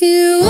You